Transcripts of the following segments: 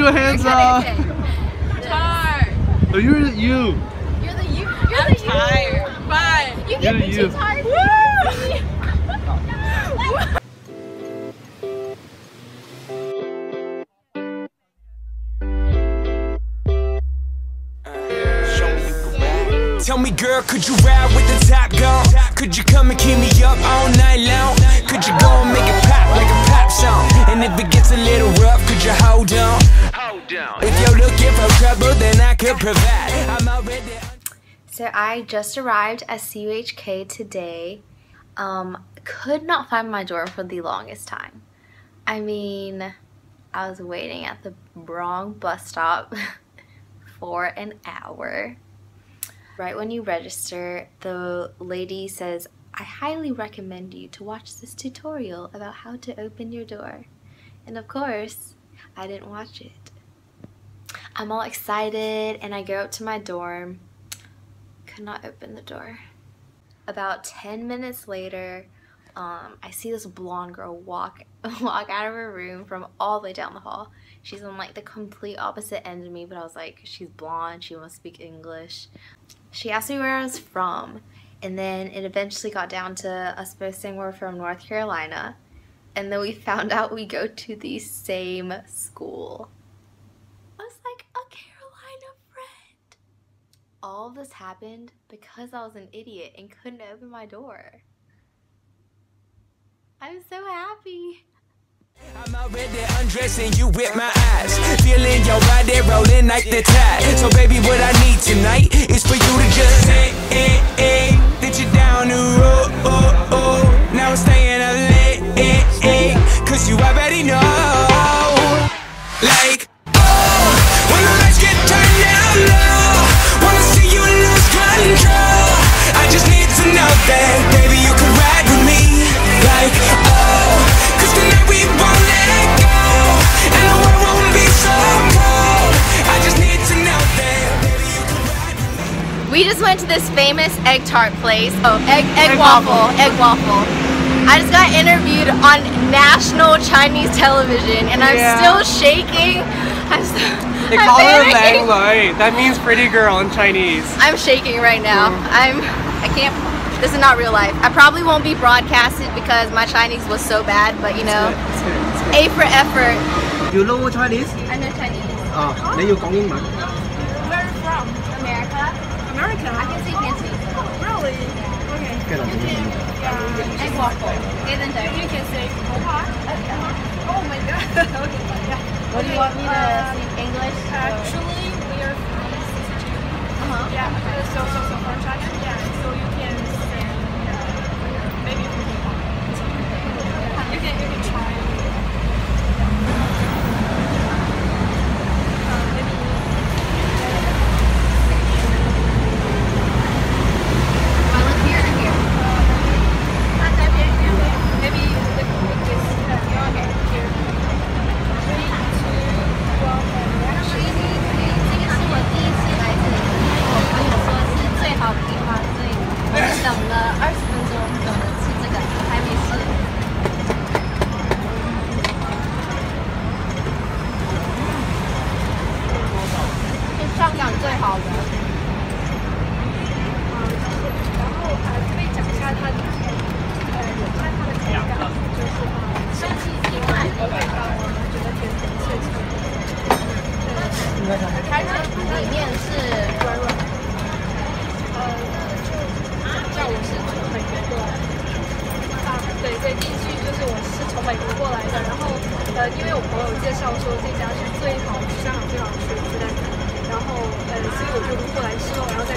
your hands up. Tar. Oh, you're the you. You're the you. You're the tired. Fine. You You're get the me you. too tired. Tell me, girl, could you ride with the top gun? Could you come and keep me up all night long? Could you go and make it pop like a pop song? And if it gets a little rough, could you hold on? Hold on. If you're looking for trouble, then I could provide. I'm already. So I just arrived at CUHK today. Um, could not find my door for the longest time. I mean, I was waiting at the wrong bus stop for an hour. Right when you register, the lady says, I highly recommend you to watch this tutorial about how to open your door. And of course, I didn't watch it. I'm all excited and I go up to my dorm could not open the door. About 10 minutes later, um, I see this blonde girl walk walk out of her room from all the way down the hall. She's on like the complete opposite end of me, but I was like, she's blonde, she must speak English. She asked me where I was from, and then it eventually got down to us both saying we're from North Carolina, and then we found out we go to the same school. I was like, a Carolina friend all this happened because I was an idiot and couldn't open my door. I'm so happy. I'm already undressing you with my eyes. Feeling your body rolling like the tide. So, baby, what I need tonight is for you to just say, eh, eh, that you're down the road. We just went to this famous egg tart place. Oh, egg egg, waffle, egg waffle. I just got interviewed on national Chinese television, and I'm Yeah. still shaking. I'm so, They I'm call her panicking. Lang Loi. That means pretty girl in Chinese. I'm shaking right now. Mm. I'm. I can't. This is not real life. I probably won't be broadcasted because my Chinese was so bad. But you know, It's good, it's good. A for effort. You know Chinese? I know Chinese. 啊，你要讲英文。 America. I can say Cantonese. Really? Okay. Good idea. Yeah. And waffle. Isn't? You can say Opa. Oh my god. okay. Yeah. What do you want me to um, speak English? Actually, we are from Uh huh. Yeah. So, so, so from China. Yeah. 里面是软软的。呃，就叫我是从美国过来的。对对，第一句就是我是从美国过来的，然后呃，因为我朋友介绍说这家是最好香港最好吃的，然后呃，所以我就过来吃了，然后再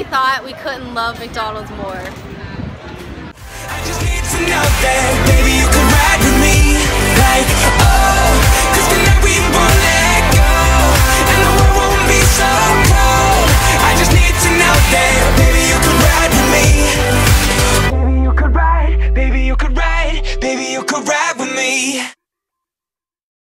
we thought we couldn't love McDonald's more.